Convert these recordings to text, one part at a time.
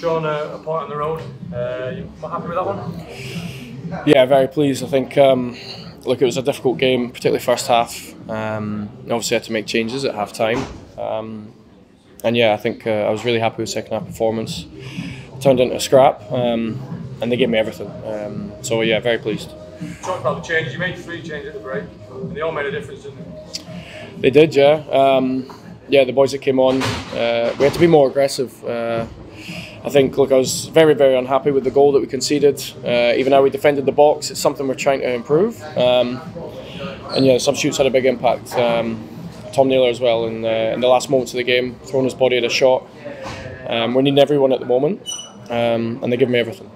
Shaun, a, a point on the road. Uh, you happy with that one? Yeah, very pleased. I think, um, look, it was a difficult game, particularly first half. Um, obviously, had to make changes at half time. Um, and yeah, I think uh, I was really happy with second half performance. Turned into a scrap, um, and they gave me everything. Um, so yeah, very pleased. Talk about the changes. You made three changes at the break, and they all made a difference, didn't they? They did, yeah. Um, yeah, the boys that came on, uh, we had to be more aggressive. I think, look, I was very, very unhappy with the goal that we conceded. Uh, even how we defended the box, it's something we're trying to improve. Um, and yeah, substitutes had a big impact. Um, Tom Naylor as well in, uh, in the last moments of the game, throwing his body at a shot. Um, we're needing everyone at the moment, um, and they give me everything.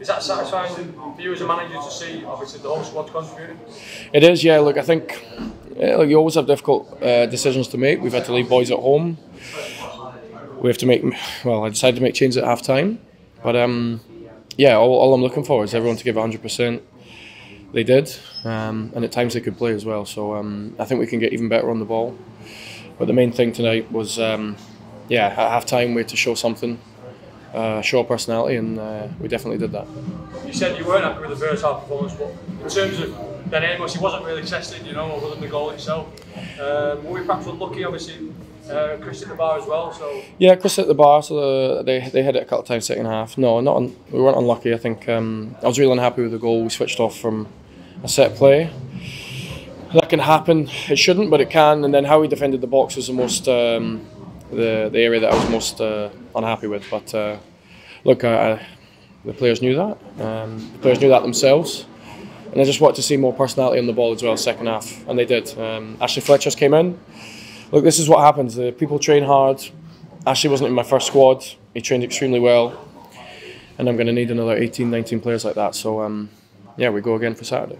Is that satisfying for you as a manager to see, obviously, the whole squad contributing? It is, yeah. Look, I think yeah, look, you always have difficult uh, decisions to make. We've had to leave boys at home. We have to make, well, I decided to make changes at half time. But um, yeah, all, all, I'm looking for is everyone to give 100%. They did, um, and at times they could play as well. So um, I think we can get even better on the ball. But the main thing tonight was, um, yeah, at half time we had to show something, uh, show personality, and uh, we definitely did that. You said you weren't happy with the first half performance, but in terms of Ben Amos, he wasn't really tested, you know, other than the goal itself. Um, were we perhaps unlucky, obviously? Uh, Chris at the bar as well. So yeah, Chris at the bar. So the, they they hit it a couple of times second half. No, not un, we weren't unlucky. I think um, I was really unhappy with the goal. We switched off from a set play. That can happen. It shouldn't, but it can. And then how we defended the box was the most um, the the area that I was most uh, unhappy with. But uh, look, I, I, the players knew that. Um, the players knew that themselves. And I just wanted to see more personality on the ball as well, second half, and they did. Um, Ashley Fletcher's came in look, this is what happens. The people train hard. Ashley wasn't in my first squad. He trained extremely well. And I'm going to need another 18, 19 players like that. So, um, yeah, we go again for Saturday.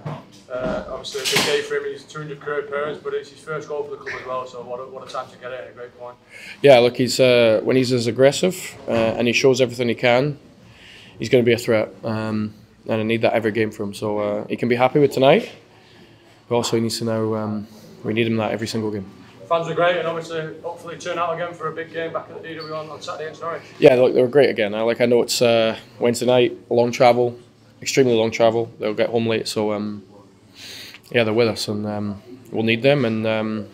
Uh, obviously, a big day for him. He's 200 career appearance, but it's his first goal for the club as well. So, what a, what a time to get it. A great point. Yeah, look, he's uh, when he's as aggressive uh, and he shows everything he can, he's going to be a threat. Um, and I need that every game for him. So, uh, he can be happy with tonight, but also he needs to know um, we need him that every single game fans were great, and obviously, hopefully, turn out again for a big game back at the DW on, on Saturday against Norwich. Yeah, look, they were great again. I like. I know it's uh, Wednesday night, long travel, extremely long travel. They'll get home late, so um, yeah, they're with us, and um, we'll need them, and um,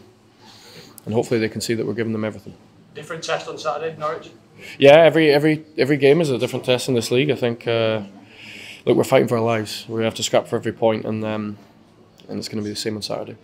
and hopefully they can see that we're giving them everything. Different test on Saturday, Norwich. Yeah, every every every game is a different test in this league. I think. Uh, look, we're fighting for our lives. We have to scrap for every point, and um, and it's going to be the same on Saturday.